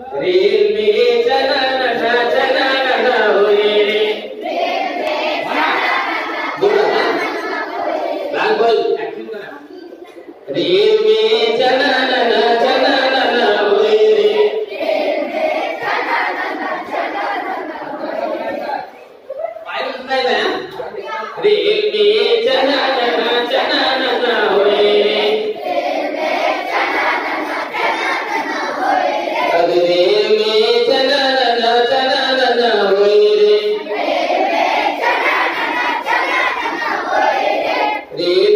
Rail में चला नशा चला नशा हुए di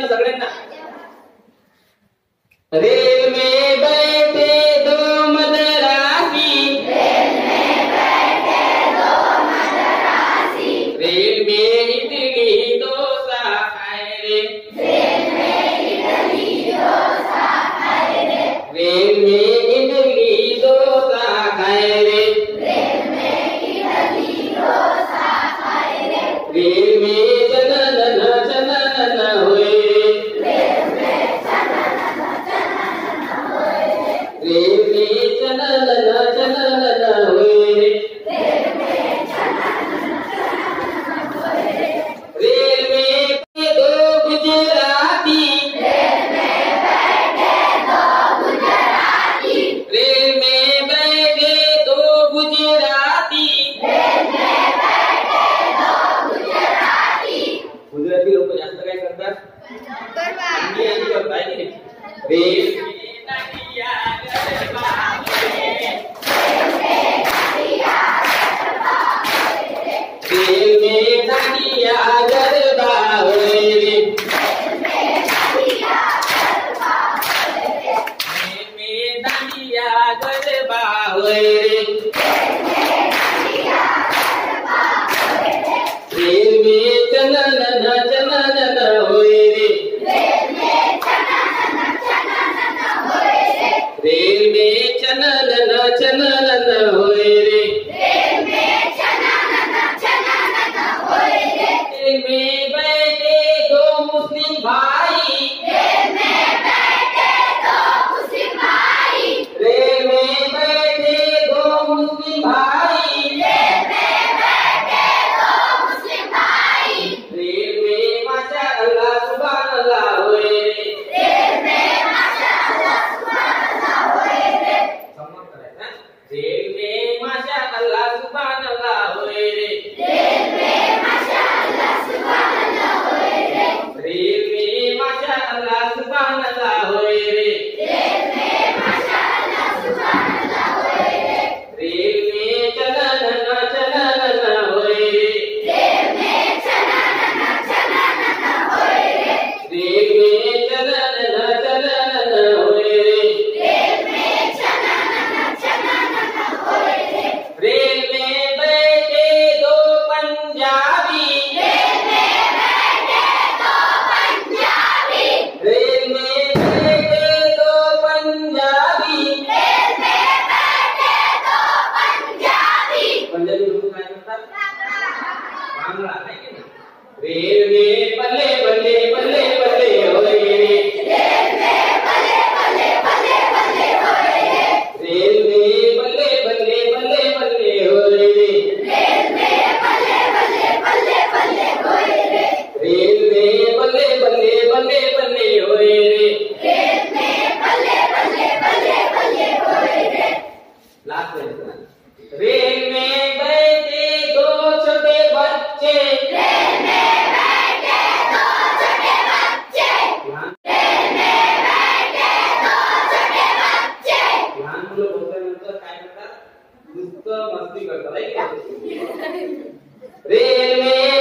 तो ना रेल में बैठे दो मदरासी रेल में बैठे दो मदरासी। रेल में इडली डोसा खाए रे। रेल में इतनी डोसा खाए रे। रेल में इतनी रे रेल में डोसा खाए रे। रेल में में बैठे दो मुस्लिम भाई जेल में बैठे दो मुस्लिम भाई जेल में बैठे दो मुस्लिम भाई जेल में बैठे दो मुस्लिम भाई जेल में माशाल्लाह सुभान अल्लाह हुए जेल में माशाल्लाह सुभान अल्लाह हुए जेल में माशाल्लाह सुभान Ve मुलं बोलल्यानंतर काय म्हणतात नुसतं मस्ती करता है रे